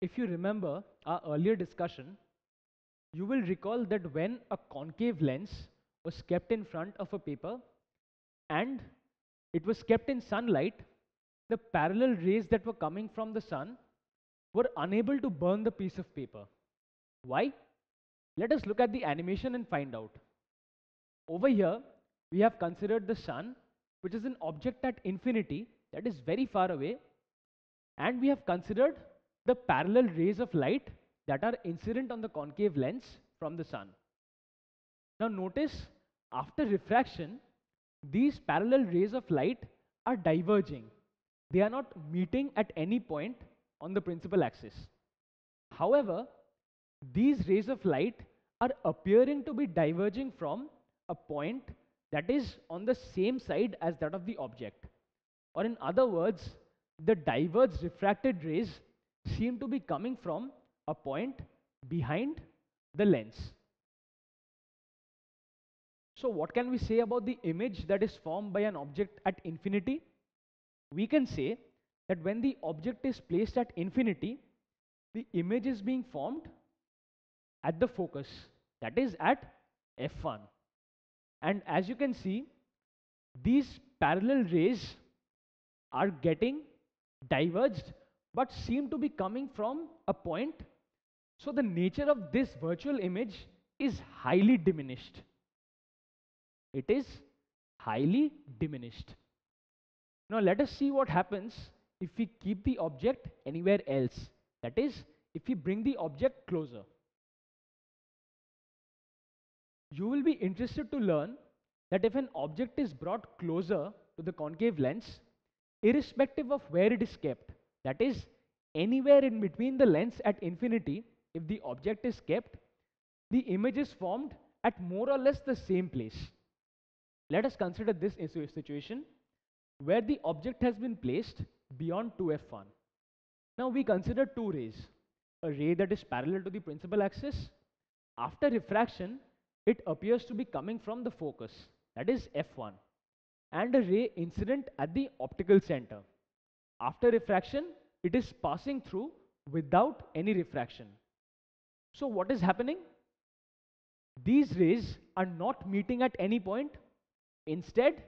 if you remember our earlier discussion, you will recall that when a concave lens was kept in front of a paper and it was kept in sunlight, the parallel rays that were coming from the sun were unable to burn the piece of paper. Why? Let us look at the animation and find out. Over here, we have considered the sun, which is an object at infinity that is very far away, and we have considered the parallel rays of light that are incident on the concave lens from the sun. Now notice after refraction, these parallel rays of light are diverging. They are not meeting at any point on the principal axis. However, these rays of light are appearing to be diverging from a point that is on the same side as that of the object. Or in other words, the diverged refracted rays seem to be coming from a point behind the lens. So what can we say about the image that is formed by an object at infinity? We can say that when the object is placed at infinity, the image is being formed at the focus, that is at f1. And as you can see, these parallel rays are getting diverged but seem to be coming from a point. So the nature of this virtual image is highly diminished. It is highly diminished. Now let us see what happens if we keep the object anywhere else. That is, if we bring the object closer. You will be interested to learn that if an object is brought closer to the concave lens, irrespective of where it is kept, that is, anywhere in between the lens at infinity, if the object is kept, the image is formed at more or less the same place. Let us consider this situation where the object has been placed beyond 2f1. Now we consider two rays, a ray that is parallel to the principal axis. After refraction, it appears to be coming from the focus, that is f1, and a ray incident at the optical center. After refraction, it is passing through without any refraction. So what is happening? These rays are not meeting at any point. Instead,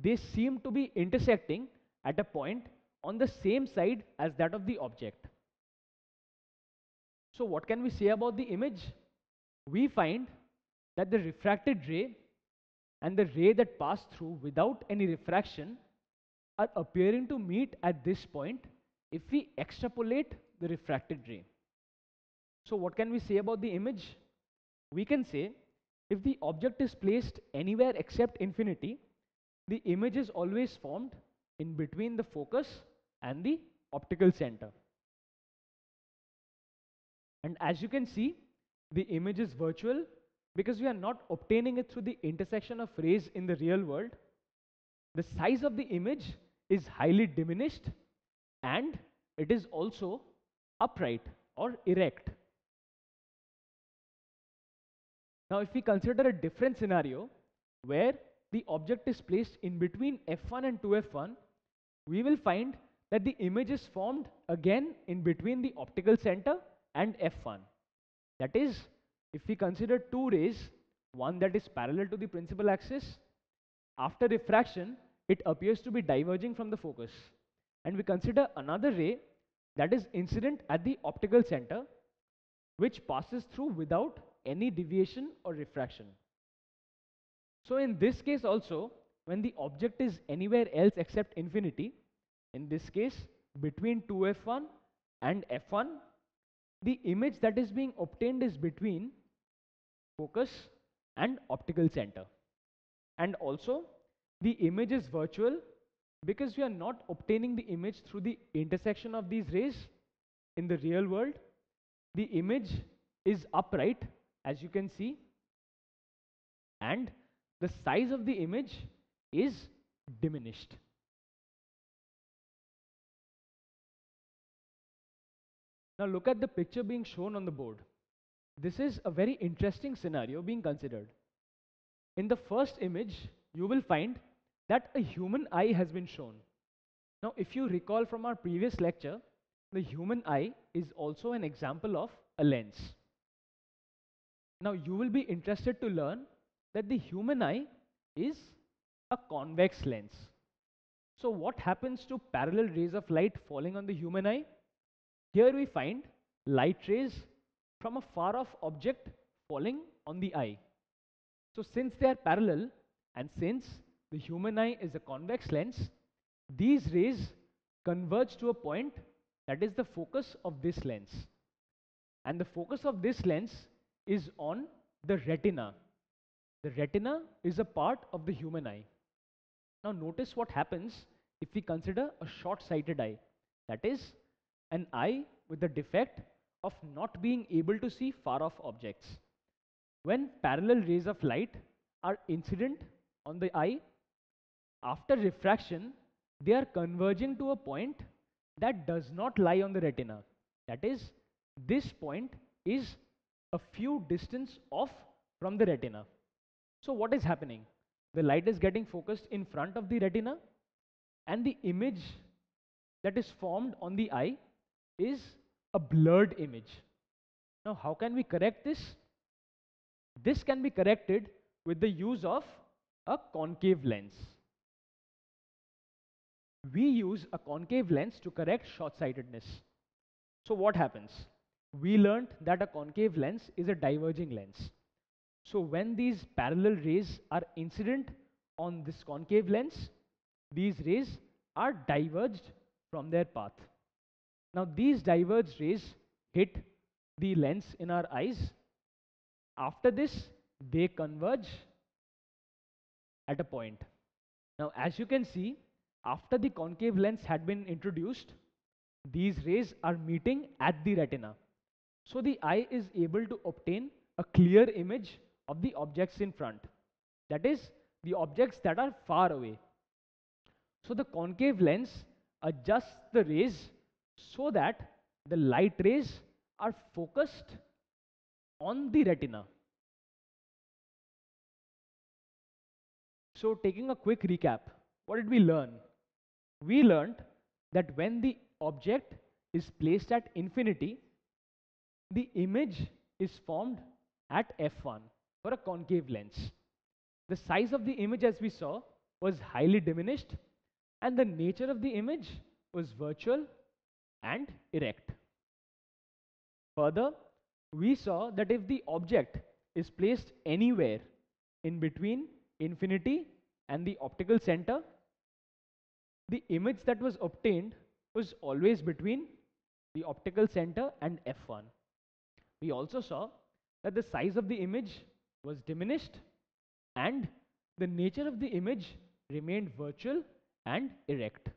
they seem to be intersecting at a point on the same side as that of the object. So what can we say about the image? We find that the refracted ray and the ray that passed through without any refraction are appearing to meet at this point if we extrapolate the refracted ray. So what can we say about the image? We can say if the object is placed anywhere except infinity, the image is always formed in between the focus and the optical center. And as you can see, the image is virtual because we are not obtaining it through the intersection of rays in the real world. The size of the image is highly diminished and it is also upright or erect. Now if we consider a different scenario where the object is placed in between f1 and 2f1, we will find that the image is formed again in between the optical center and f1. That is, if we consider two rays, one that is parallel to the principal axis, after refraction, it appears to be diverging from the focus. And we consider another ray that is incident at the optical center, which passes through without any deviation or refraction. So in this case also, when the object is anywhere else except infinity, in this case between 2f1 and f1, the image that is being obtained is between focus and optical center. And also the image is virtual because we are not obtaining the image through the intersection of these rays in the real world. The image is upright as you can see and the size of the image is diminished. Now look at the picture being shown on the board. This is a very interesting scenario being considered. In the first image, you will find that a human eye has been shown. Now if you recall from our previous lecture, the human eye is also an example of a lens. Now you will be interested to learn that the human eye is a convex lens. So what happens to parallel rays of light falling on the human eye? Here we find light rays from a far off object falling on the eye. So since they are parallel and since the human eye is a convex lens, these rays converge to a point that is the focus of this lens. And the focus of this lens is on the retina. The retina is a part of the human eye. Now notice what happens if we consider a short-sighted eye. That is an eye with the defect of not being able to see far off objects. When parallel rays of light are incident on the eye, after refraction, they are converging to a point that does not lie on the retina. That is, this point is a few distance off from the retina. So what is happening? The light is getting focused in front of the retina and the image that is formed on the eye is a blurred image. Now how can we correct this? This can be corrected with the use of a concave lens. We use a concave lens to correct short-sightedness. So what happens? We learned that a concave lens is a diverging lens. So when these parallel rays are incident on this concave lens, these rays are diverged from their path. Now these diverged rays hit the lens in our eyes. After this, they converge at a point. Now as you can see, after the concave lens had been introduced, these rays are meeting at the retina. So the eye is able to obtain a clear image of the objects in front. That is, the objects that are far away. So the concave lens adjusts the rays so that the light rays are focused on the retina. So taking a quick recap, what did we learn? We learned that when the object is placed at infinity, the image is formed at f1 for a concave lens. The size of the image as we saw was highly diminished and the nature of the image was virtual and erect. Further, we saw that if the object is placed anywhere in between infinity and the optical center, the image that was obtained was always between the optical center and f1. We also saw that the size of the image was diminished and the nature of the image remained virtual and erect.